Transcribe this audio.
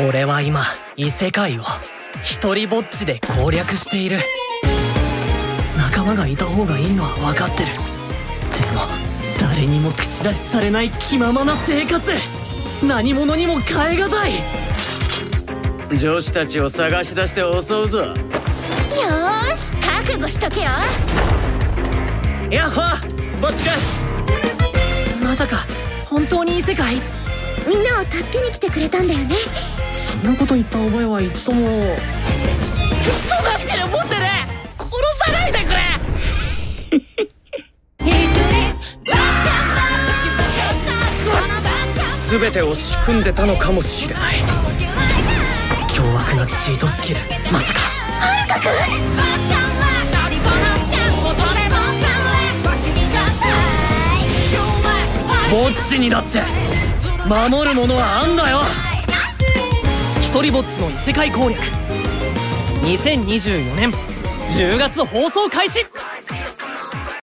俺は今異世界を一人ぼっちで攻略している。仲間がいた方がいいのは分かってる。でも誰にも口出しされない気ままな生活。何者にも代え難い。女子たちを探し出して襲うぞ。よし覚悟しとけよ。やっほぼっちか。まさか本当に異世界？みんなを助けに来てくれたんだよね。そんなこと言った覚えは一度も。嘘だしてる持ってね。殺さないでくれ。全てを仕組んでたのかもしれない。凶悪なチートスキル。まさか。はるかく。んぼっちにだって守るものはあんだよ。一人ぼっちの異世界攻略。2024年10月放送開始。